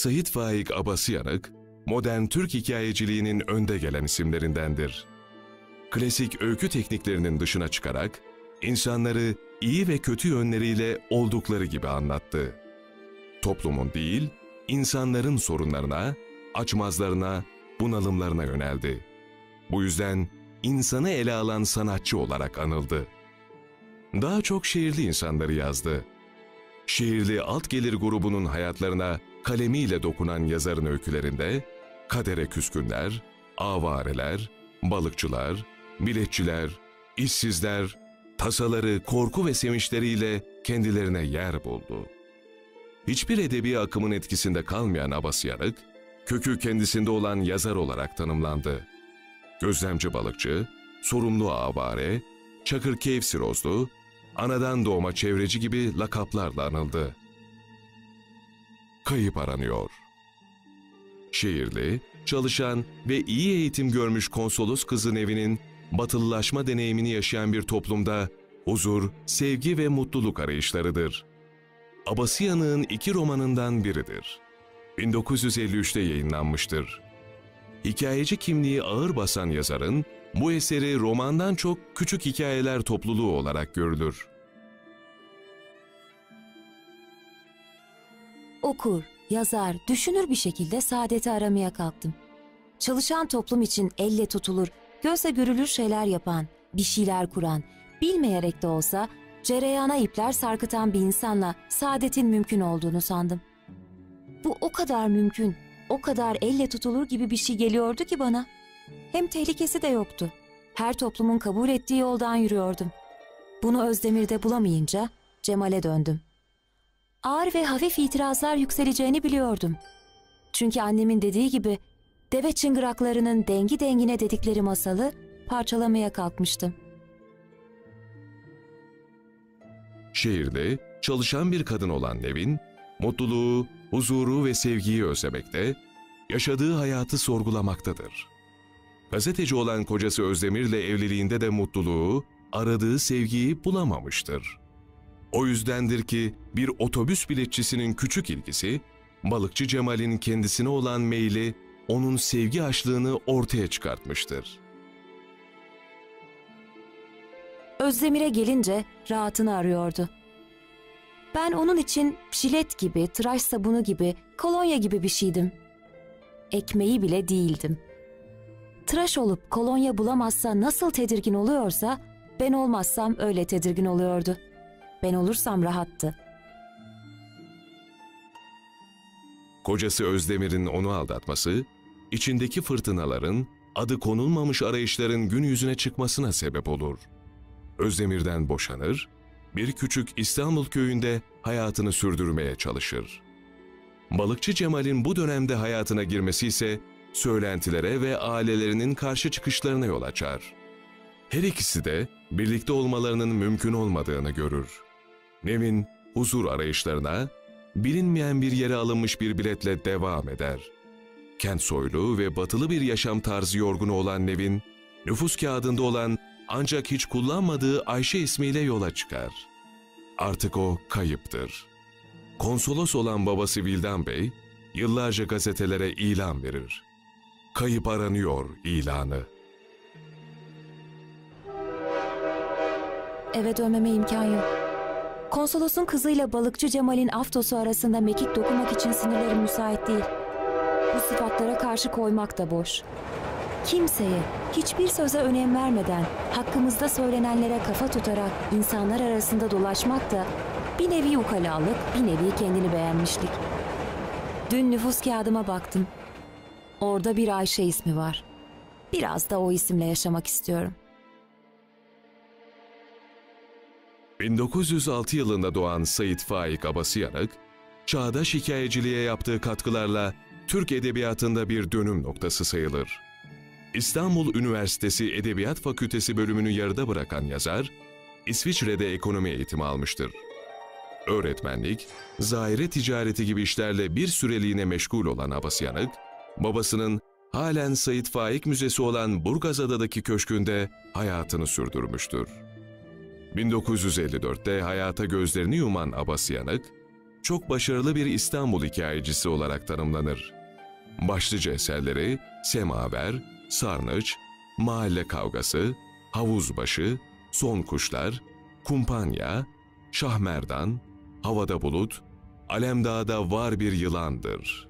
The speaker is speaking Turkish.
Sayit Faik Abasıyanık, modern Türk hikayeciliğinin önde gelen isimlerindendir. Klasik öykü tekniklerinin dışına çıkarak, insanları iyi ve kötü yönleriyle oldukları gibi anlattı. Toplumun değil, insanların sorunlarına, açmazlarına, bunalımlarına yöneldi. Bu yüzden insanı ele alan sanatçı olarak anıldı. Daha çok şehirli insanları yazdı. Şehirli alt gelir grubunun hayatlarına kalemiyle dokunan yazarın öykülerinde kadere küskünler, avareler, balıkçılar, biletçiler, işsizler, tasaları, korku ve sevinçleriyle kendilerine yer buldu. Hiçbir edebi akımın etkisinde kalmayan Abasyanık, kökü kendisinde olan yazar olarak tanımlandı. Gözlemci balıkçı, sorumlu avare, Çakır Kevsirozlu, anadan doğma çevreci gibi lakaplarla anıldı. Kayıp aranıyor. Şehirli, çalışan ve iyi eğitim görmüş konsolos kızın evinin batılılaşma deneyimini yaşayan bir toplumda huzur, sevgi ve mutluluk arayışlarıdır. Abasıyanık'ın iki romanından biridir. 1953'te yayınlanmıştır. Hikayeci kimliği ağır basan yazarın, bu eseri romandan çok küçük hikayeler topluluğu olarak görülür. Okur, yazar, düşünür bir şekilde saadeti aramaya kalktım. Çalışan toplum için elle tutulur, gözle görülür şeyler yapan, bir şeyler kuran, bilmeyerek de olsa cereyana ipler sarkıtan bir insanla saadetin mümkün olduğunu sandım. Bu o kadar mümkün, o kadar elle tutulur gibi bir şey geliyordu ki bana. Hem tehlikesi de yoktu. Her toplumun kabul ettiği yoldan yürüyordum. Bunu Özdemir'de bulamayınca Cemal'e döndüm. Ağır ve hafif itirazlar yükseleceğini biliyordum. Çünkü annemin dediği gibi deve çıngıraklarının dengi dengine dedikleri masalı parçalamaya kalkmıştım. Şehirde çalışan bir kadın olan Nevin, mutluluğu, huzuru ve sevgiyi özlemekte, yaşadığı hayatı sorgulamaktadır. Gazeteci olan kocası Özdemir'le evliliğinde de mutluluğu, aradığı sevgiyi bulamamıştır. O yüzdendir ki bir otobüs biletçisinin küçük ilgisi, balıkçı Cemal'in kendisine olan meyli, onun sevgi açlığını ortaya çıkartmıştır. Özdemir'e gelince rahatını arıyordu. Ben onun için jilet gibi, tıraş sabunu gibi, kolonya gibi bir şeydim. Ekmeği bile değildim. Tıraş olup kolonya bulamazsa nasıl tedirgin oluyorsa, ben olmazsam öyle tedirgin oluyordu. Ben olursam rahattı. Kocası Özdemir'in onu aldatması, içindeki fırtınaların, adı konulmamış arayışların gün yüzüne çıkmasına sebep olur. Özdemir'den boşanır, bir küçük İstanbul köyünde hayatını sürdürmeye çalışır. Balıkçı Cemal'in bu dönemde hayatına girmesi ise söylentilere ve ailelerinin karşı çıkışlarına yol açar. Her ikisi de birlikte olmalarının mümkün olmadığını görür. Nevin huzur arayışlarına bilinmeyen bir yere alınmış bir biletle devam eder. Kent soylu ve batılı bir yaşam tarzı yorgunu olan Nevin, nüfus kağıdında olan ancak hiç kullanmadığı Ayşe ismiyle yola çıkar. Artık o kayıptır. Konsolos olan babası Vildan Bey, yıllarca gazetelere ilan verir. Kayıp aranıyor ilanı. Eve dönmeme imkan yok. Konsolosun kızıyla balıkçı Cemal'in aftosu arasında mekik dokumak için sinirlerim müsait değil. Bu sıfatlara karşı koymak da boş. Kimseye, hiçbir söze önem vermeden, hakkımızda söylenenlere kafa tutarak insanlar arasında dolaşmak da bir nevi ukalalık, bir nevi kendini beğenmişlik. Dün nüfus kağıdıma baktım. Orada bir Ayşe ismi var. Biraz da o isimle yaşamak istiyorum. 1906 yılında doğan Sayit Faik Abasıyanık, çağdaş hikayeciliğe yaptığı katkılarla Türk Edebiyatı'nda bir dönüm noktası sayılır. İstanbul Üniversitesi Edebiyat Fakültesi bölümünü yarıda bırakan yazar, İsviçre'de ekonomi eğitimi almıştır. Öğretmenlik, zahire ticareti gibi işlerle bir süreliğine meşgul olan Abasıyanık, babasının halen Sayit Faik Müzesi olan Burgazada'daki köşkünde hayatını sürdürmüştür. 1954'te hayata gözlerini yuman Abasıyanık, çok başarılı bir İstanbul hikayecisi olarak tanımlanır. Başlıca eserleri Semaver, Sarnıç, Mahalle Kavgası, Havuzbaşı, Son Kuşlar, Kumpanya, Şahmerdan, Havada Bulut, Alemdağ'da Var Bir Yılandır.